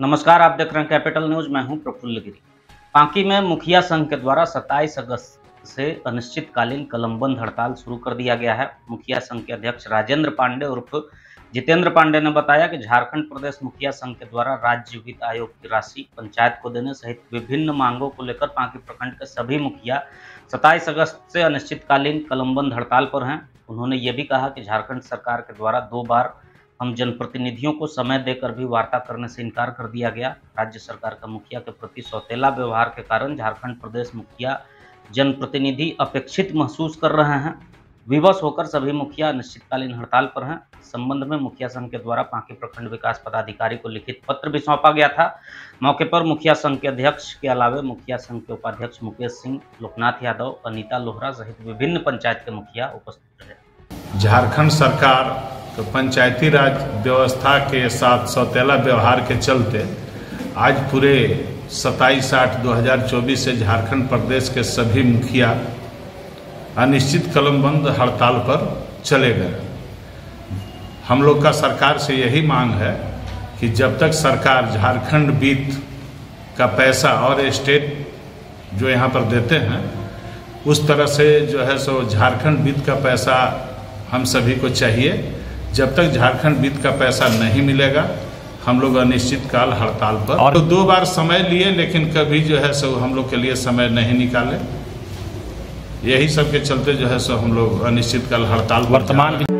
नमस्कार, आप देख रहे हैं कैपिटल न्यूज़। मैं हूँ प्रफुल्ल गिरी। पांकी में मुखिया संघ के द्वारा 27 अगस्त से अनिश्चितकालीन कलमबंद हड़ताल शुरू कर दिया गया है। मुखिया संघ के अध्यक्ष राजेंद्र पांडे उर्फ़ जितेंद्र पांडे ने बताया कि झारखंड प्रदेश मुखिया संघ के द्वारा राज्य वित्त आयोग की राशि पंचायत को देने सहित विभिन्न मांगों को लेकर पांकी प्रखंड के सभी मुखिया 27 अगस्त से अनिश्चितकालीन कलमबंद हड़ताल पर हैं। उन्होंने ये भी कहा कि झारखंड सरकार के द्वारा दो बार हम जनप्रतिनिधियों को समय देकर भी वार्ता करने से इनकार कर दिया गया। राज्य सरकार का मुखिया के प्रति सौतेला व्यवहार के कारण झारखंड प्रदेश मुखिया जनप्रतिनिधि अपेक्षित महसूस कर रहे हैं। विवश होकर सभी मुखिया निश्चितकालीन हड़ताल पर हैं। संबंध में मुखिया संघ के द्वारा पांकी प्रखंड विकास पदाधिकारी को लिखित पत्र भी सौंपा गया था। मौके पर मुखिया संघ के अध्यक्ष के अलावे मुखिया संघ के उपाध्यक्ष मुकेश सिंह, लोकनाथ यादव, अनीता लोहरा सहित विभिन्न पंचायत के मुखिया उपस्थित रहे। झारखंड सरकार तो पंचायती राज व्यवस्था के साथ सौतेला व्यवहार के चलते आज पूरे 27 आठ 2024 से झारखंड प्रदेश के सभी मुखिया अनिश्चित कलमबंद हड़ताल पर चले गए। हम लोग का सरकार से यही मांग है कि जब तक सरकार झारखंड वित्त का पैसा और स्टेट जो यहाँ पर देते हैं, उस तरह से जो है सो झारखंड वित्त का पैसा हम सभी को चाहिए। जब तक झारखंड वित्त का पैसा नहीं मिलेगा हम लोग अनिश्चित काल हड़ताल पर और तो दो बार समय लिए लेकिन कभी जो है सो हम लोग के लिए समय नहीं निकाले यही सब के चलते जो है सो हम लोग अनिश्चितकाल हड़ताल वर्तमान।